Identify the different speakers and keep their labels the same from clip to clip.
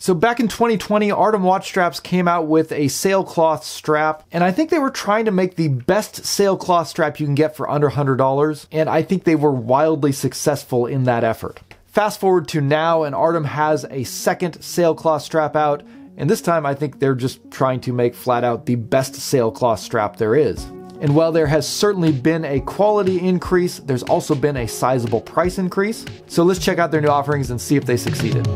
Speaker 1: So back in 2020, Artem watch straps came out with a sailcloth strap, and I think they were trying to make the best sailcloth strap you can get for under $100, and I think they were wildly successful in that effort. Fast forward to now, and Artem has a second sailcloth strap out, and this time I think they're just trying to make flat out the best sailcloth strap there is. And while there has certainly been a quality increase, there's also been a sizable price increase. So let's check out their new offerings and see if they succeeded.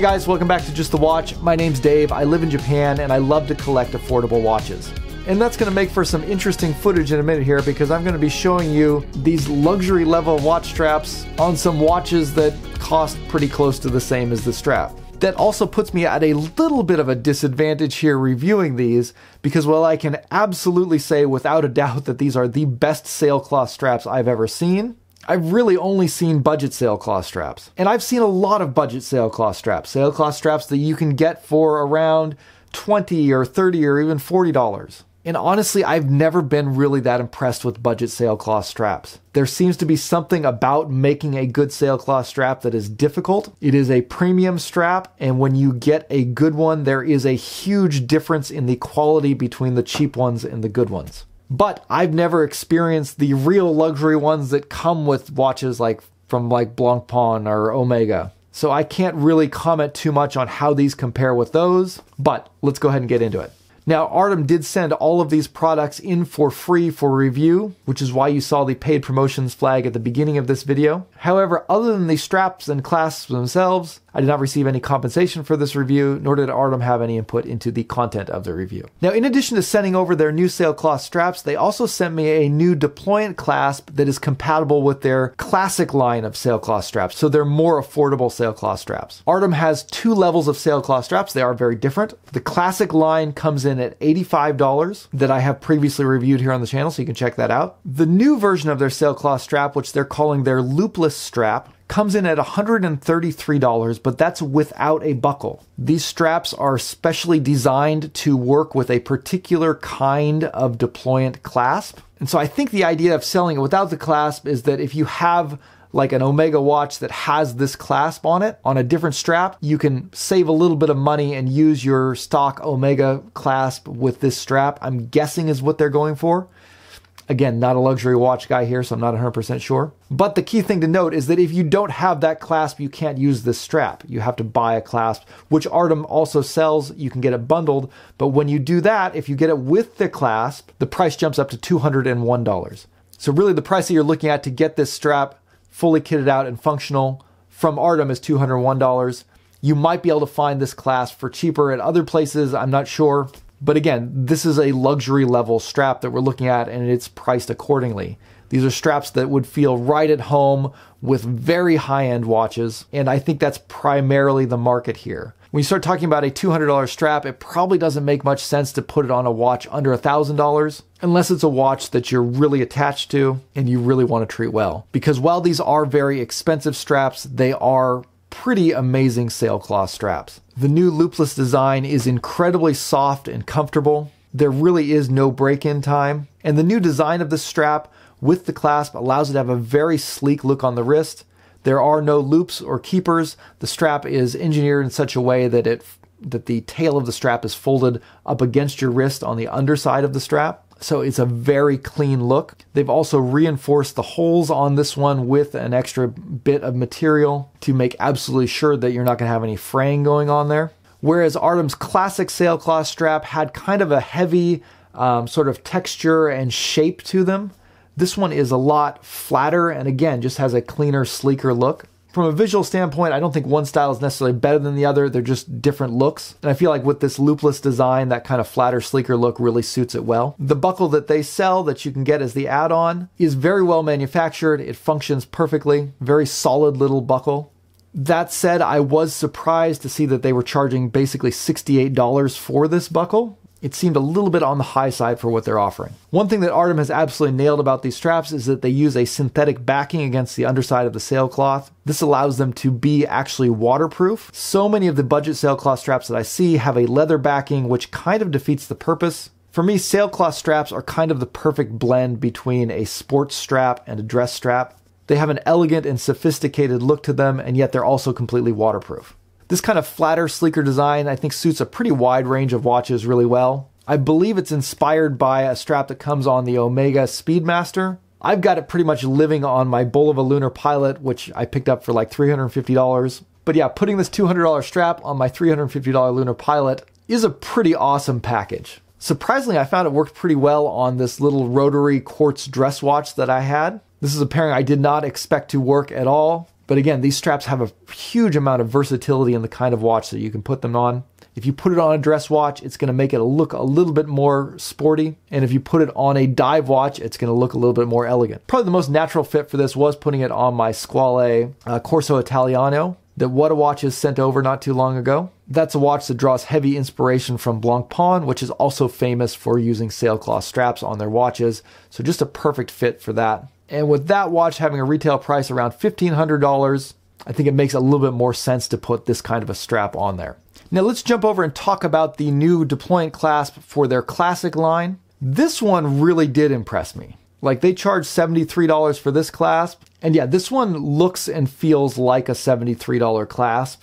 Speaker 1: Hey guys, welcome back to Just the Watch. My name's Dave. I live in Japan and I love to collect affordable watches. And that's going to make for some interesting footage in a minute here because I'm going to be showing you these luxury level watch straps on some watches that cost pretty close to the same as the strap. That also puts me at a little bit of a disadvantage here reviewing these because while I can absolutely say without a doubt that these are the best sailcloth straps I've ever seen, I've really only seen budget sailcloth straps. And I've seen a lot of budget sailcloth straps, sailcloth straps that you can get for around 20 or 30 or even $40. And honestly, I've never been really that impressed with budget sailcloth straps. There seems to be something about making a good sailcloth strap that is difficult. It is a premium strap, and when you get a good one, there is a huge difference in the quality between the cheap ones and the good ones. But I've never experienced the real luxury ones that come with watches like from like Blancpain or Omega. So I can't really comment too much on how these compare with those, but let's go ahead and get into it. Now, Artem did send all of these products in for free for review, which is why you saw the paid promotions flag at the beginning of this video. However, other than the straps and clasps themselves, I did not receive any compensation for this review, nor did Artem have any input into the content of the review. Now, in addition to sending over their new sailcloth straps, they also sent me a new deployant clasp that is compatible with their classic line of sailcloth straps, so they're more affordable sailcloth straps. Artem has two levels of sailcloth straps. They are very different. The classic line comes in at $85 that I have previously reviewed here on the channel, so you can check that out. The new version of their sailcloth strap, which they're calling their loopless strap, comes in at $133, but that's without a buckle. These straps are specially designed to work with a particular kind of deployant clasp. And so I think the idea of selling it without the clasp is that if you have like an Omega watch that has this clasp on it on a different strap, you can save a little bit of money and use your stock Omega clasp with this strap. I'm guessing is what they're going for. Again, not a luxury watch guy here, so I'm not 100% sure. But the key thing to note is that if you don't have that clasp, you can't use this strap. You have to buy a clasp, which Artem also sells. You can get it bundled. But when you do that, if you get it with the clasp, the price jumps up to $201. So really the price that you're looking at to get this strap fully kitted out and functional from Artem is $201. You might be able to find this clasp for cheaper at other places. I'm not sure. But again, this is a luxury level strap that we're looking at and it's priced accordingly. These are straps that would feel right at home with very high end watches. And I think that's primarily the market here. When you start talking about a $200 strap, it probably doesn't make much sense to put it on a watch under $1,000 unless it's a watch that you're really attached to and you really want to treat well. Because while these are very expensive straps, they are pretty amazing sailcloth straps. The new loopless design is incredibly soft and comfortable. There really is no break in time. And the new design of the strap with the clasp allows it to have a very sleek look on the wrist. There are no loops or keepers. The strap is engineered in such a way that it that the tail of the strap is folded up against your wrist on the underside of the strap. So it's a very clean look. They've also reinforced the holes on this one with an extra bit of material to make absolutely sure that you're not going to have any fraying going on there. Whereas Artem's classic sailcloth strap had kind of a heavy um, sort of texture and shape to them. This one is a lot flatter and again just has a cleaner, sleeker look. From a visual standpoint, I don't think one style is necessarily better than the other. They're just different looks. And I feel like with this loopless design, that kind of flatter, sleeker look really suits it well. The buckle that they sell that you can get as the add on is very well manufactured. It functions perfectly. Very solid little buckle. That said, I was surprised to see that they were charging basically $68 for this buckle it seemed a little bit on the high side for what they're offering. One thing that Artem has absolutely nailed about these straps is that they use a synthetic backing against the underside of the sailcloth. This allows them to be actually waterproof. So many of the budget sailcloth straps that I see have a leather backing, which kind of defeats the purpose. For me, sailcloth straps are kind of the perfect blend between a sports strap and a dress strap. They have an elegant and sophisticated look to them, and yet they're also completely waterproof. This kind of flatter, sleeker design I think suits a pretty wide range of watches really well. I believe it's inspired by a strap that comes on the Omega Speedmaster. I've got it pretty much living on my Bulova Lunar Pilot, which I picked up for like $350. But yeah, putting this $200 strap on my $350 Lunar Pilot is a pretty awesome package. Surprisingly, I found it worked pretty well on this little rotary quartz dress watch that I had. This is a pairing I did not expect to work at all. But again, these straps have a huge amount of versatility in the kind of watch that you can put them on. If you put it on a dress watch, it's going to make it look a little bit more sporty. And if you put it on a dive watch, it's going to look a little bit more elegant. Probably the most natural fit for this was putting it on my Squale uh, Corso Italiano that What a Watch has sent over not too long ago. That's a watch that draws heavy inspiration from Blancpain, which is also famous for using sailcloth straps on their watches. So just a perfect fit for that. And with that watch having a retail price around $1,500, I think it makes a little bit more sense to put this kind of a strap on there. Now let's jump over and talk about the new deployant clasp for their classic line. This one really did impress me. Like they charge $73 for this clasp. And yeah, this one looks and feels like a $73 clasp.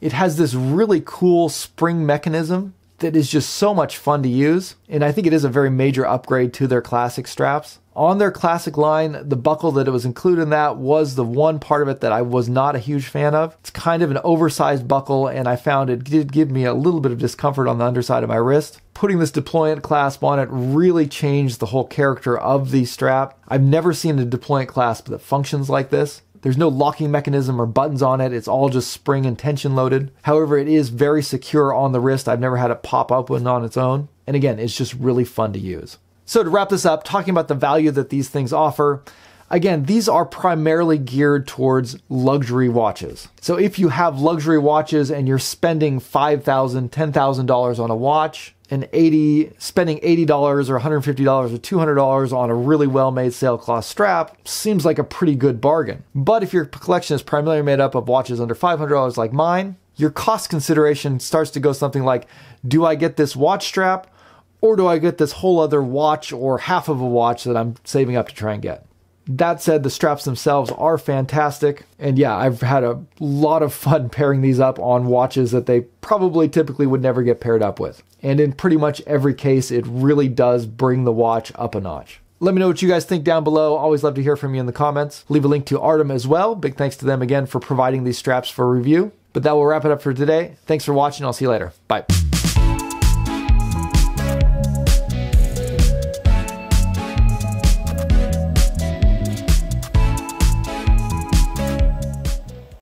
Speaker 1: It has this really cool spring mechanism that is just so much fun to use. And I think it is a very major upgrade to their classic straps. On their classic line, the buckle that it was included in that was the one part of it that I was not a huge fan of. It's kind of an oversized buckle, and I found it did give me a little bit of discomfort on the underside of my wrist. Putting this deployant clasp on it really changed the whole character of the strap. I've never seen a deployant clasp that functions like this. There's no locking mechanism or buttons on it. It's all just spring and tension loaded. However, it is very secure on the wrist. I've never had it pop open on its own. And again, it's just really fun to use. So, to wrap this up, talking about the value that these things offer, again, these are primarily geared towards luxury watches. So, if you have luxury watches and you're spending $5,000, $10,000 on a watch, and 80 spending $80 or $150 or $200 on a really well-made sailcloth strap seems like a pretty good bargain. But if your collection is primarily made up of watches under $500 like mine, your cost consideration starts to go something like do I get this watch strap or do I get this whole other watch or half of a watch that I'm saving up to try and get? That said, the straps themselves are fantastic. And yeah, I've had a lot of fun pairing these up on watches that they probably typically would never get paired up with. And in pretty much every case, it really does bring the watch up a notch. Let me know what you guys think down below. Always love to hear from you in the comments. Leave a link to Artem as well. Big thanks to them again for providing these straps for review. But that will wrap it up for today. Thanks for watching. I'll see you later. Bye.